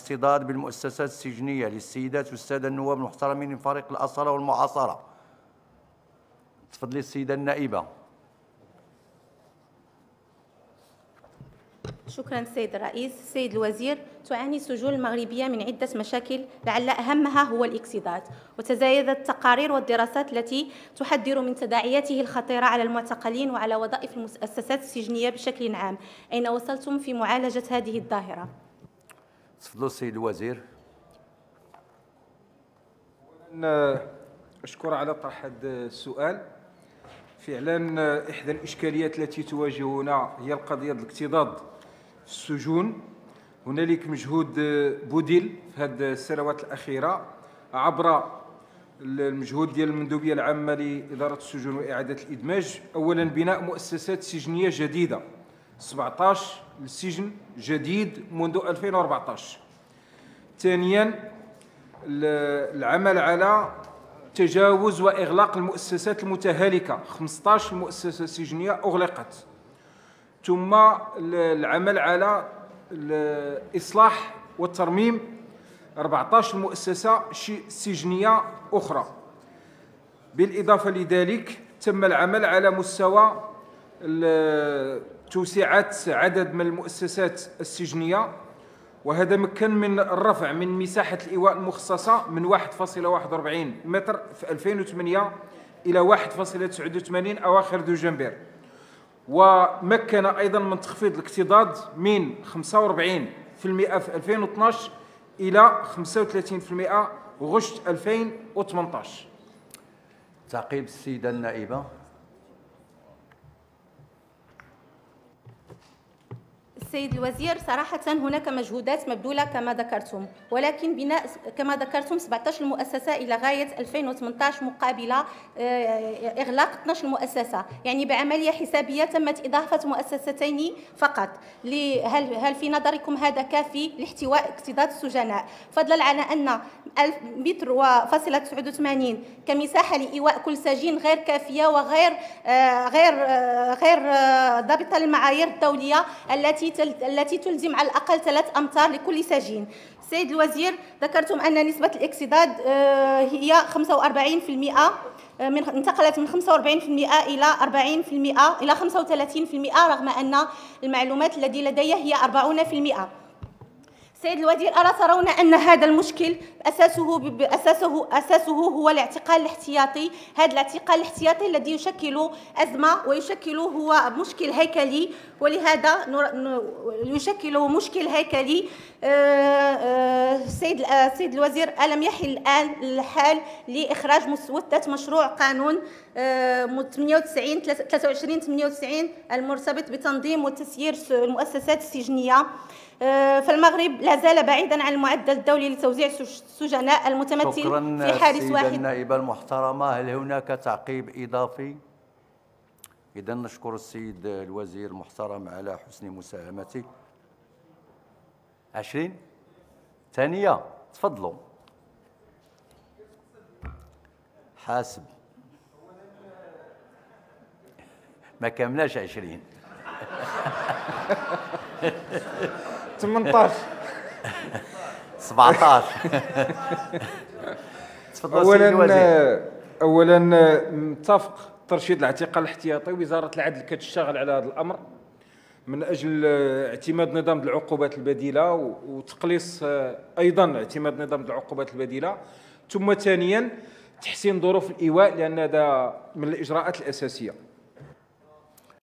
الاقتضاد بالمؤسسات السجنية للسيدات والسادة النواب المحترمين من فريق الأصالة والمعاصرة. تفضلي السيدة النائبة. شكرا السيد الرئيس. السيد الوزير تعاني السجون المغربية من عدة مشاكل لعل أهمها هو الاكسداد وتزايدت التقارير والدراسات التي تحذر من تداعياته الخطيرة على المعتقلين وعلى وظائف المؤسسات السجنية بشكل عام. أين وصلتم في معالجة هذه الظاهرة؟ تفضلوا السيد الوزير. أشكر على طرح هذا السؤال. فعلا إحدى الإشكاليات التي تواجهنا هي القضية الاكتظاظ في السجون. هنالك مجهود بذل في هذه السنوات الأخيرة عبر المجهود ديال المندوبية العامة لإدارة السجون وإعادة الإدماج. اولا بناء مؤسسات سجنية جديدة. 17 للسجن جديد منذ 2014 ثانيا العمل على تجاوز وإغلاق المؤسسات المتهالكة. 15 مؤسسة سجنية أغلقت. ثم العمل على الإصلاح والترميم. 14 مؤسسة سجنية أخرى. بالإضافة لذلك تم العمل على مستوى توسعه عدد من المؤسسات السجنية وهذا مكن من الرفع من مساحة الإيواء المخصصة من 1.41 متر في 2008 إلى 1.89 أواخر دجنبر ومكن أيضا من تخفيض الاكتظاظ من 45% في 2012 إلى 35% غشت 2018 تعقيب السيدة النائبة. السيد الوزير صراحة هناك مجهودات مبذولة كما ذكرتم ولكن بناء كما ذكرتم 17 مؤسسة إلى غاية 2018 مقابل آه، إغلاق 12 مؤسسة يعني بعملية حسابية تمت إضافة مؤسستين فقط. هل هل في نظركم هذا كافي لاحتواء اكتظاظ السجناء؟ فضلا على أن متر وفاصلة 89 كمساحة لإيواء كل سجين غير كافية وغير آه، غير آه، غير ضابطة للمعايير الدولية التي التي تلزم على الأقل ثلاث أمتار لكل سجين. سيد الوزير ذكرتم أن نسبة الاكسداد آه، هي 45% آه، من انتقلت من 45% إلى 40% إلى 35% رغم أن المعلومات التي لدي هي 40% سيد الوزير ألا ترون أن هذا المشكل أساسه أساسه أساسه هو الاعتقال الاحتياطي. هذا الاعتقال الاحتياطي الذي يشكل أزمة ويشكل هو مشكل هيكلي. ولهذا يشكل مشكل هيكلي. السيد آه، السيد الوزير ألم يحل الآن الحال لإخراج مسودة مشروع قانون 98 23 98 المرتبط بتنظيم وتسيير المؤسسات السجنية. آه، فالمغرب لا زال بعيدا عن المعدل الدولي لتوزيع السجناء المتمثل في حارس واحد. النائبة المحترمة. هل هناك تعقيب إضافي؟ إذا نشكر السيد الوزير المحترم على حسن مساهمته. عشرين؟ ثانية تفضلوا. حاسب. ما كملاش عشرين. 18 17 اولا اولا متفق ترشيد الاعتقال الاحتياطي وزارة العدل كتشتغل على هذا الأمر. من أجل اعتماد نظام العقوبات البديلة وتقليص أيضا اعتماد نظام العقوبات البديلة. ثم ثانيا تحسين ظروف الإيواء لأن هذا من الإجراءات الأساسية.